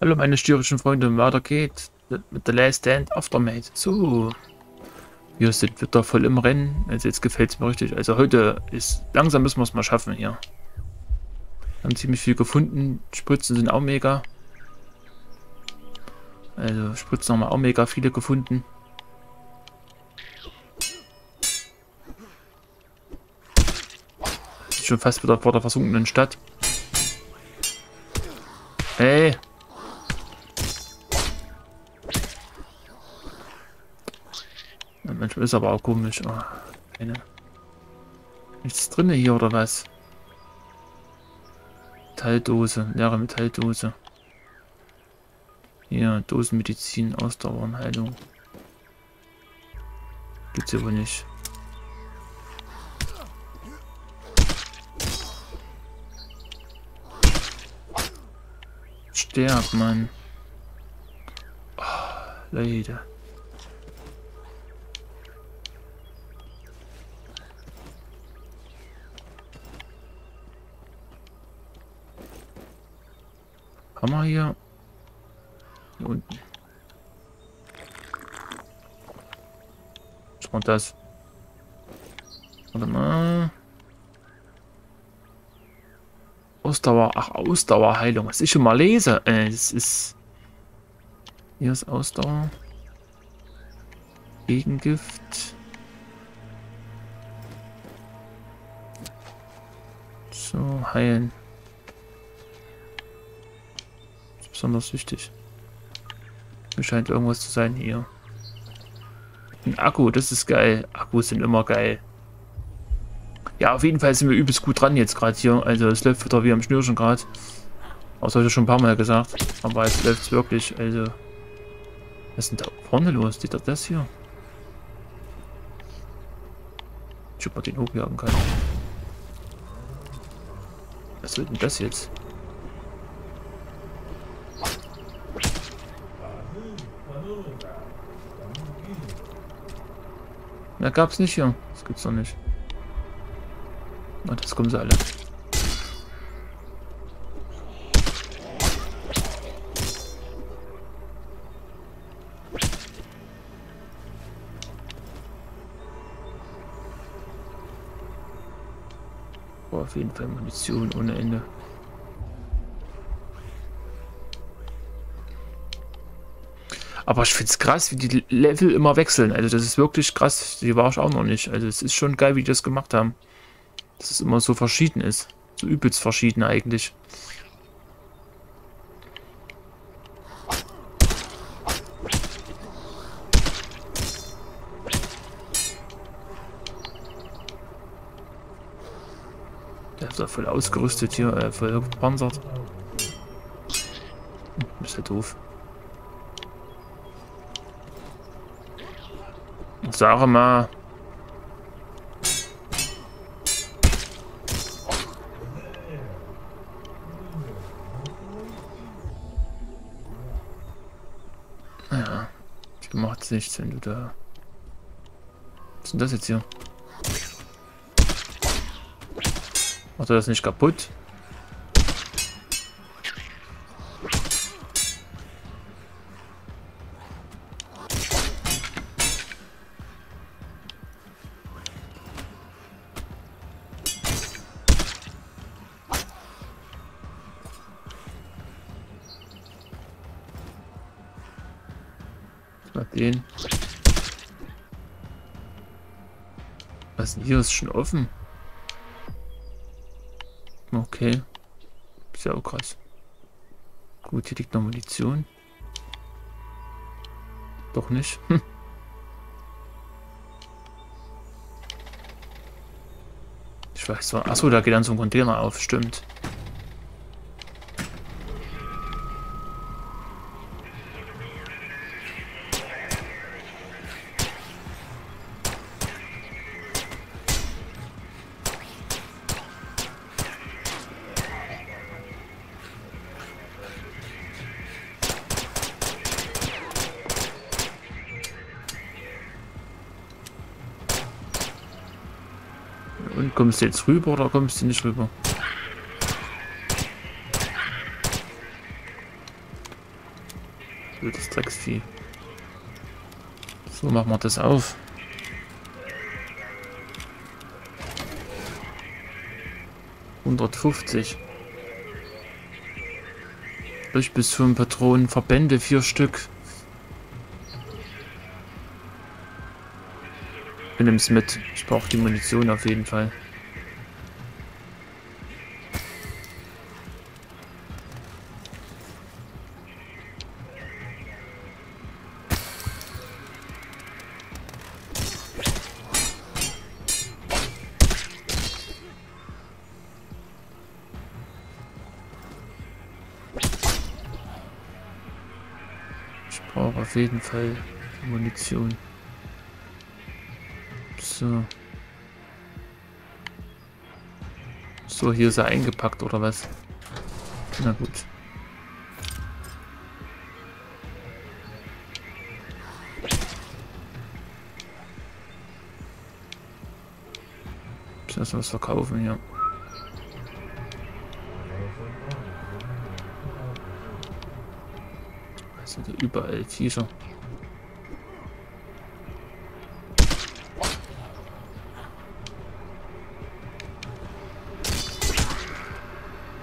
Hallo meine störischen Freunde, weiter geht mit der Last Stand Aftermath. So, wir sind wieder voll im Rennen. Also jetzt gefällt es mir richtig. Also heute ist, langsam müssen wir es mal schaffen hier. Wir haben ziemlich viel gefunden. Spritzen sind auch mega. Also Spritzen haben wir auch mega viele gefunden. Schon fast wieder vor der versunkenen Stadt. Hey! manchmal ist aber auch komisch. Oh, keine. Nichts drin hier oder was? Metalldose, leere Metalldose. Hier, Dosenmedizin, Ausdauernheilung. Gibt's hier wohl nicht. Sterb, Mann. Oh, Leute. Hammer hier. Hier unten. War das? Warte mal. Ausdauer, ach, Ausdauerheilung. Was ich schon mal lese. Äh, es ist. Hier ist Ausdauer. Gegengift. So, heilen. besonders wichtig. Mir scheint irgendwas zu sein hier. Ein Akku, das ist geil. Akkus sind immer geil. Ja, auf jeden Fall sind wir übelst gut dran jetzt gerade hier. Also es läuft wieder wie am Schnürchen gerade. Das habe ich schon ein paar Mal gesagt. Aber es läuft wirklich. Also. Was ist denn da vorne los? Sieht das hier? Ich ob man den hochjagen kann. Was wird denn das jetzt? Mehr gab's nicht hier. Das gibt's doch nicht. Na, das kommen sie alle. Boah, auf jeden Fall Munition ohne Ende. Aber ich finde es krass, wie die Level immer wechseln. Also das ist wirklich krass. Die war ich auch noch nicht. Also es ist schon geil, wie die das gemacht haben. Dass es immer so verschieden ist. So übelst verschieden eigentlich. Der ist ja voll ausgerüstet hier, äh, voll gepanzert. Hm, ist ja doof. Sag mal. Ja, die macht nichts, wenn du da... Was ist denn das jetzt hier? Macht er das nicht kaputt? Schon offen? Okay. Ist ja auch krass. Gut, hier liegt noch Munition. Doch nicht. Hm. Ich weiß zwar. Achso, da geht dann so ein Container auf, stimmt. Du jetzt rüber oder kommst du nicht rüber? Blödes Drecksvieh. So, machen wir das auf. Hundertfünfzig. Durch bis fünf Patronen, Verbände, vier Stück. Ich nimm's mit. Ich brauche die Munition auf jeden Fall. Jeden Fall Munition. So. So, hier ist er eingepackt oder was? Na gut. Ich muss was verkaufen hier. ja überall Viecher.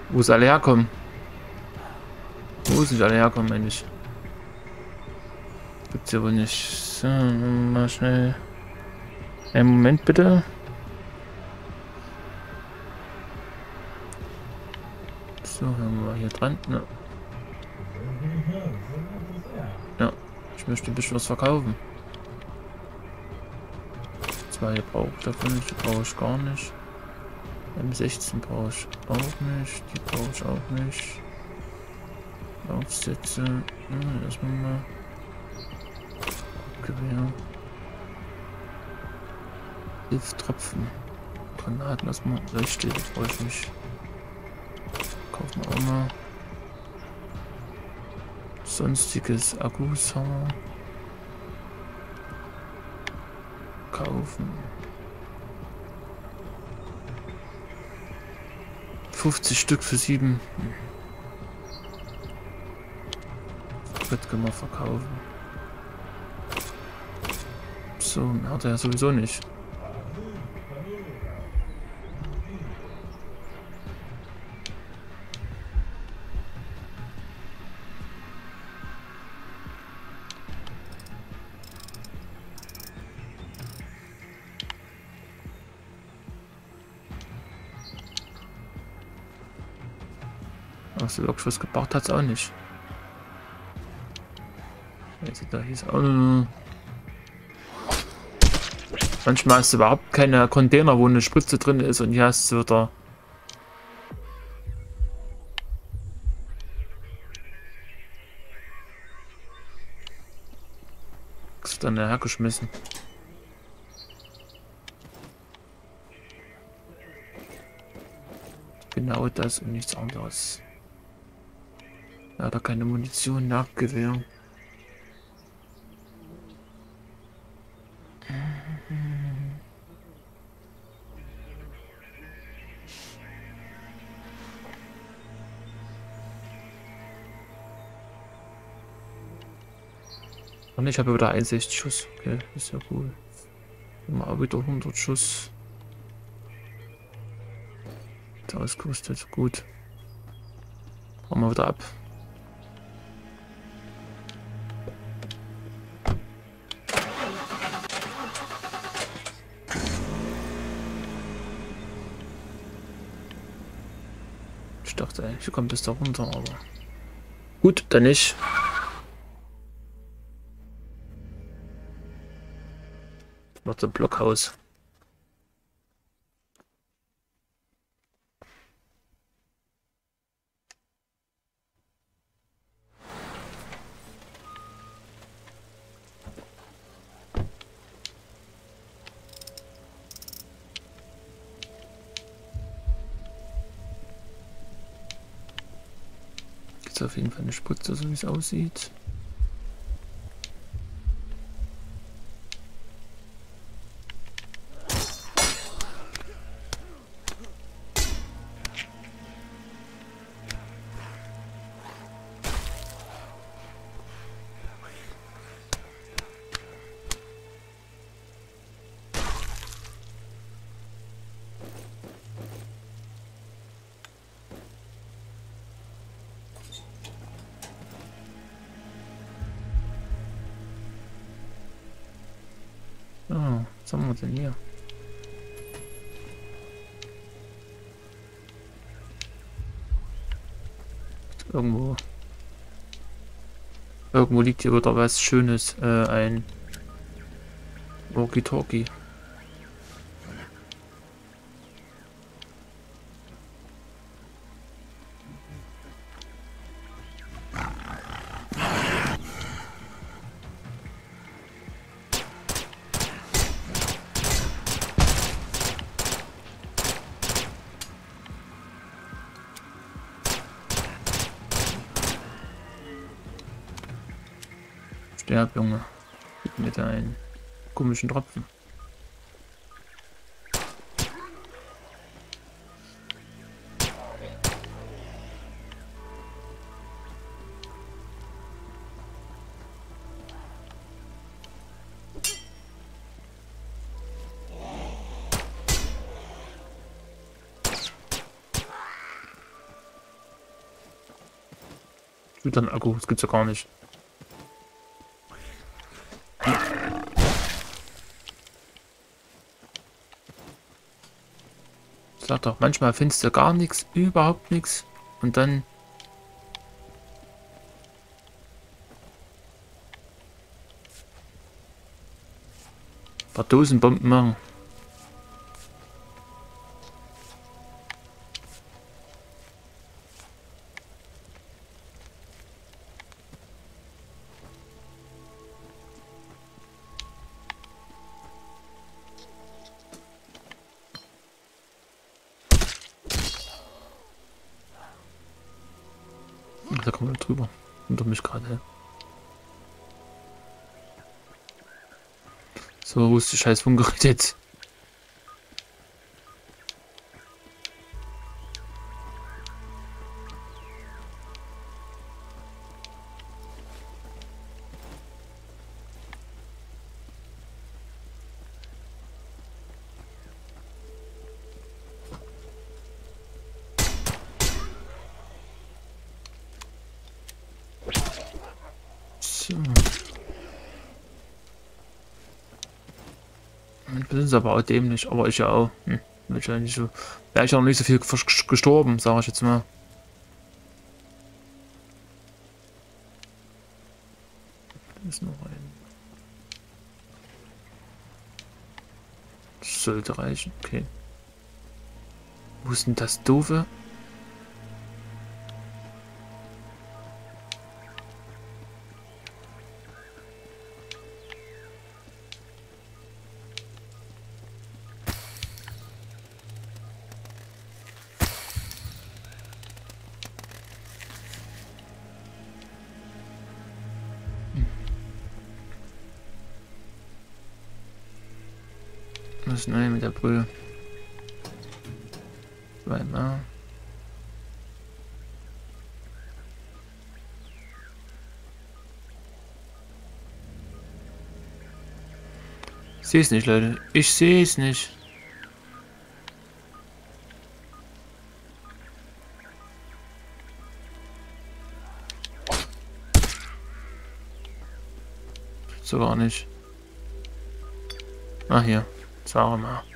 Wo sie alle herkommen? Wo sind alle herkommen, meine ich? Gibt's ja wohl nicht. So, mal schnell. Einen Moment bitte. So, haben wir hier dran. Ne. Möchte ein bisschen was verkaufen. Zwei brauche ich davon nicht, die brauche ich gar nicht. M16 brauche ich auch nicht, die brauche ich auch nicht. Aufsätze, ja, erstmal mal. Gewehr. Hilftropfen. Granaten erstmal. Richtig, brauche ich nicht. Kaufen wir auch mal. Sonstiges Akkus haben Kaufen. 50 Stück für 7. Das können wir verkaufen. So, hat er ja sowieso nicht. Also wirklich was gebracht hat es auch nicht. Also da hieß auch nur Manchmal hast du überhaupt keine Container, wo eine Spritze drin ist und hier hast du wieder dann hergeschmissen. Genau das und nichts anderes. Leider keine Munition, Nachgewehr. Und ich habe wieder 61 Schuss. Okay, ist ja cool. Immer wieder 100 Schuss. Das kostet gut. Hauen wir wieder ab. Wir kommen bis da runter, aber gut, dann nicht. Zum Blockhaus. Auf jeden Fall eine Spritze, so wie es aussieht. So, was haben wir denn hier? Irgendwo. Irgendwo liegt hier wieder was Schönes. Äh, ein Walkie-Talkie. Komischen Tropfen. Wieder ein Akku, das gibt's ja gar nicht. Sag manchmal findest du gar nichts, überhaupt nichts. Und dann... Paar Dosenbomben machen. Da kommt er drüber. Unter mich gerade. So, wo ist die scheiß Funkgerät jetzt? Ist aber auch dämlich, aber ich ja auch. Hm, wahrscheinlich so. Wäre ich auch nicht so viel gestorben, sage ich jetzt mal. Ist noch ein. Das sollte reichen, okay. Wo ist denn das doofe? Zweimal. Ich sehe es nicht, Leute. Ich sehe es nicht. So gar nicht. Ah, hier. Sag mal.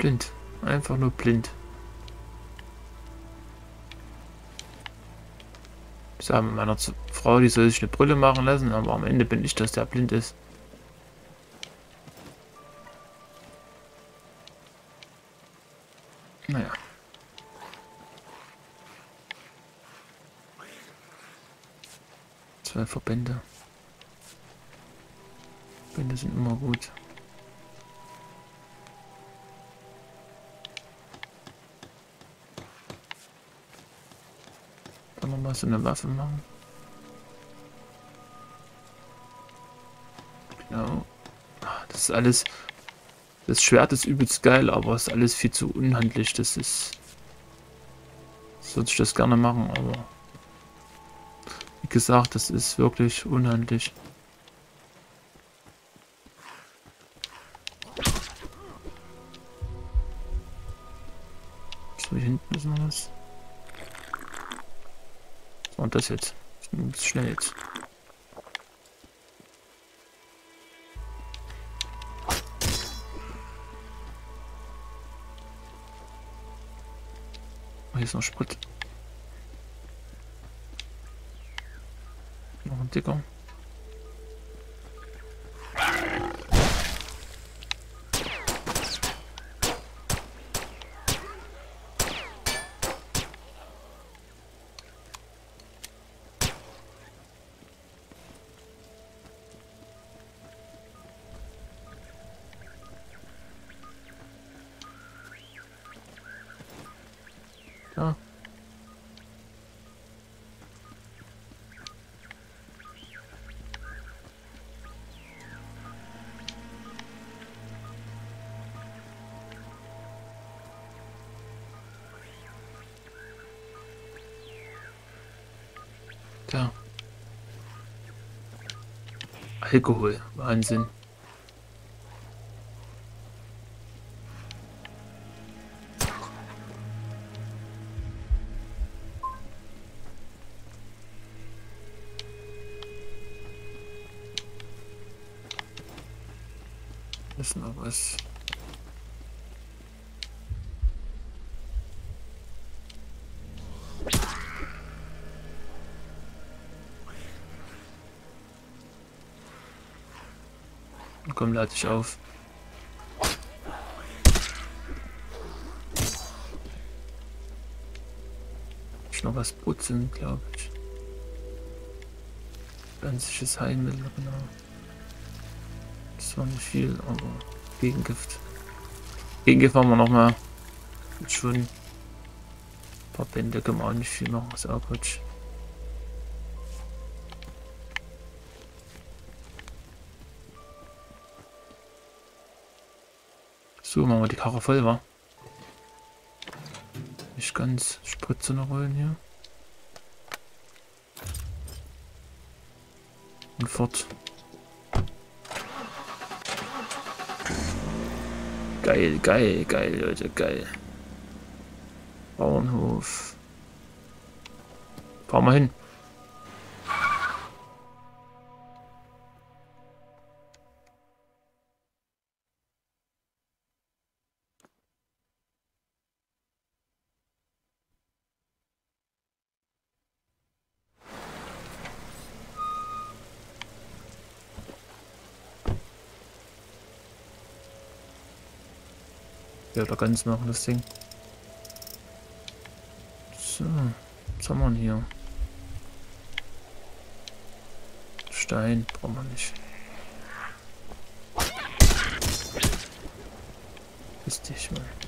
Blind. Einfach nur blind. Ich sage meiner Frau, die soll sich eine Brille machen lassen, aber am Ende bin ich, dass der blind ist. Naja. Zwei Verbände. Verbände sind immer gut. Nochmal so eine Waffe machen. Genau. Das ist alles. Das Schwert ist übelst geil, aber ist alles viel zu unhandlich. Das ist. Würde ich das gerne machen, aber. Wie gesagt, das ist wirklich unhandlich. Facette. Schnell jetzt. Oh, hier ist noch Sprit. Noch. Da. Alkohol, Wahnsinn. Ist noch was. Komm, lade ich auf. Ich noch was putzen, glaube ich. Pflanzliches Heilmittel, genau. Das war nicht viel, aber Gegengift. Gegengift haben wir noch mal. Jetzt schon ein paar Bände können wir auch nicht viel machen, ist auch Quatsch. So, machen wir die Karre voll, war. Nicht ganz Spritze noch rollen hier. Und fort. Geil, geil, geil, Leute, geil. Bauernhof. Fahren wir hin. Ja, da ganz machen das Ding. So, was haben wir denn hier? Stein brauchen wir nicht. Ist dich mal.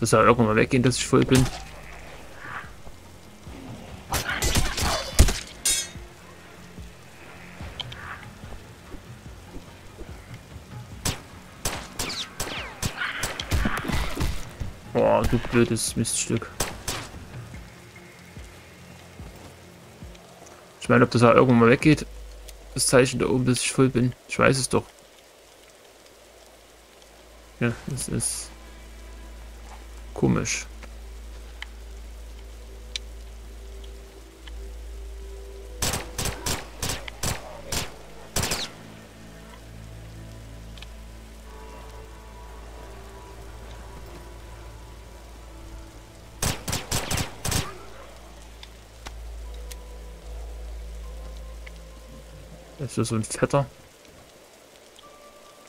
Das soll irgendwann mal weggehen, dass ich voll bin. Boah, du blödes Miststück. Ich meine, ob das auch irgendwann mal weggeht. Das Zeichen da oben, bis ich voll bin. Ich weiß es doch. Ja, das ist komisch. Das ist so ein fetter.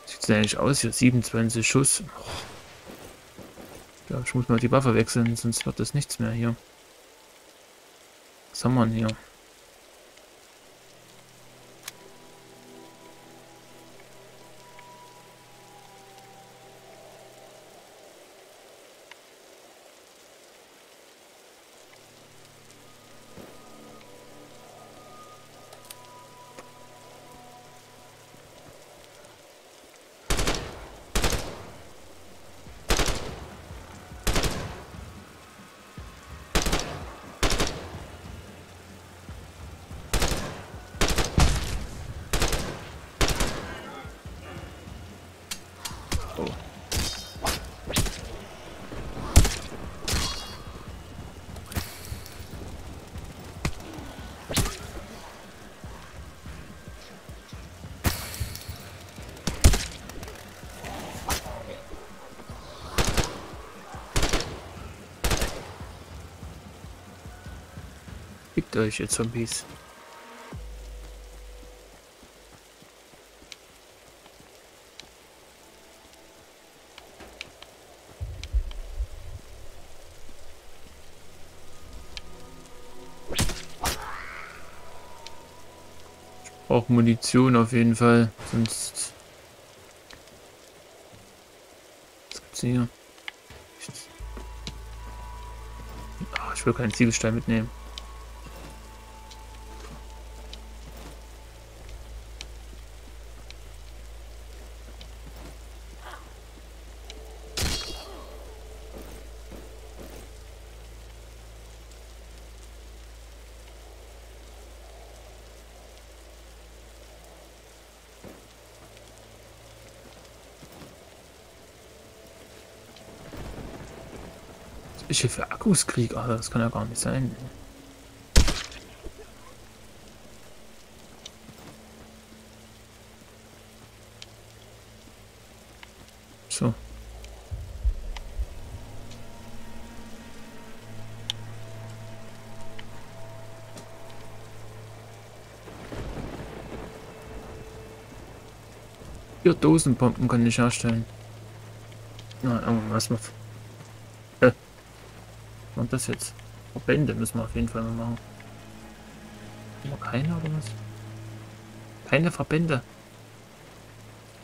Sieht eigentlich aus hier? 27 Schuss. Oh. Ich glaube, ich muss mal die Waffe wechseln, sonst wird das nichts mehr hier. Was haben wir denn hier? tulla. Pick those zombies. Auch Munition auf jeden Fall, sonst... Was gibt's hier? Ich will keinen Ziegelstein mitnehmen. Ich hier für Akkus krieg, aber das kann ja gar nicht sein. So. Vier Dosenpumpen kann ich herstellen. Na, irgendwas mal. Und das jetzt? Verbände müssen wir auf jeden Fall mal machen. Haben wir keine oder was? Keine Verbände.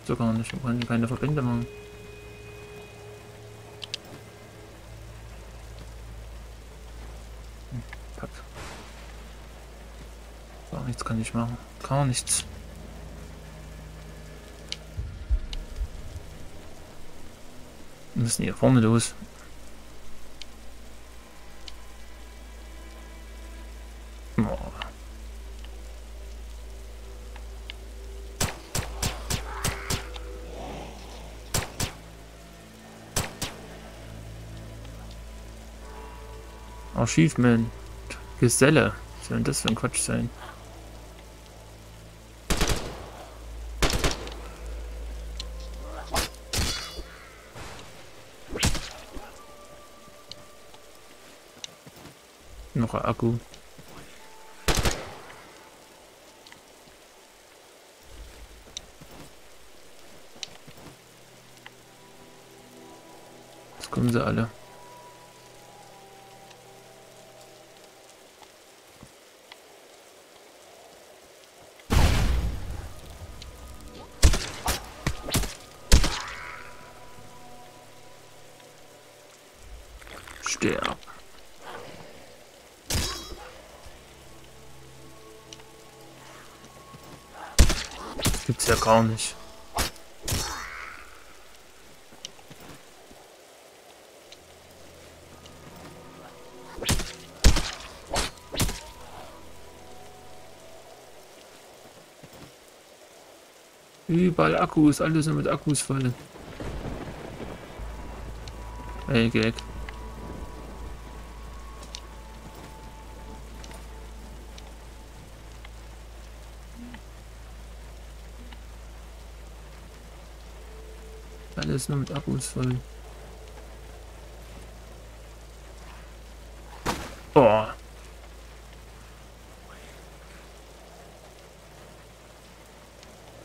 So gar nicht. Wir können keine Verbände machen. Hm. Gar nichts kann ich machen. Gar nichts. Wir müssen hier vorne los. Achievement. Geselle. Was soll denn das für ein Quatsch sein? Noch ein Akku. Jetzt kommen sie alle. Gar nicht. Überall Akkus, alles sind mit Akkus voll. Ey, Gag. Alles nur mit Akkus voll. Boah.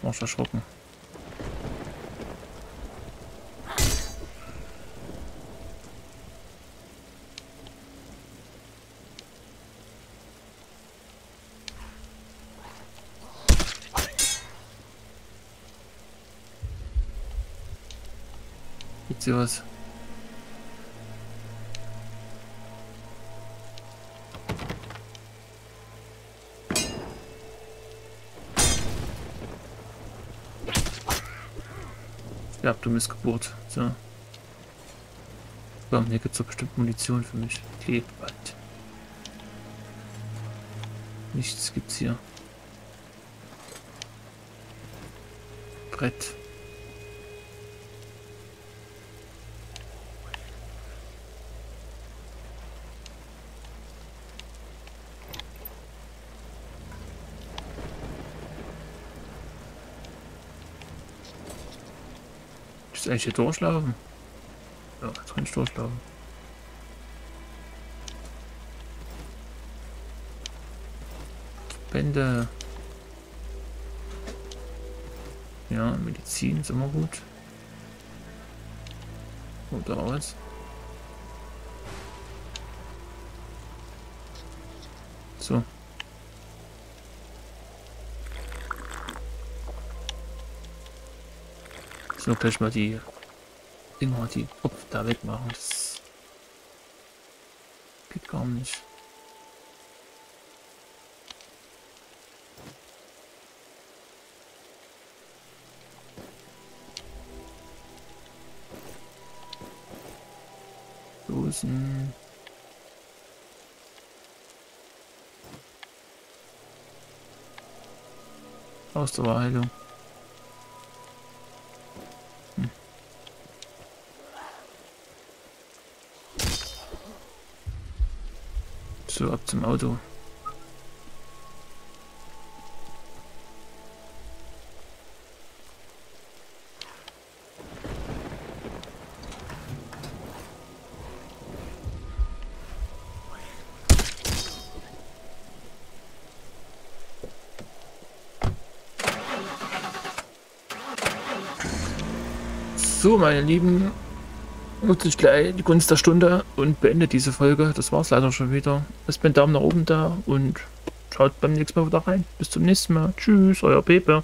Auch erschrocken. Gibt's hier was? Ja, du Missgeburt. So. So, hier gibt es doch bestimmt Munition für mich. Bald. Nichts gibt's hier. Brett. Ist eigentlich hier durchlaufen? Ja, jetzt kann ich durchlaufen. Medikamente. Ja, Medizin ist immer gut. Oder was? So, gleich mal die Dinger, die Kopf da wegmachen. Das geht gar nicht. Dosen. Ausdauerheilung. Ab zum Auto. So, meine Lieben, nutze ich gleich die Gunst der Stunde und beende diese Folge. Das war es leider schon wieder. Lasst mir einen Daumen nach oben da und schaut beim nächsten Mal wieder rein. Bis zum nächsten Mal. Tschüss, euer Pepe.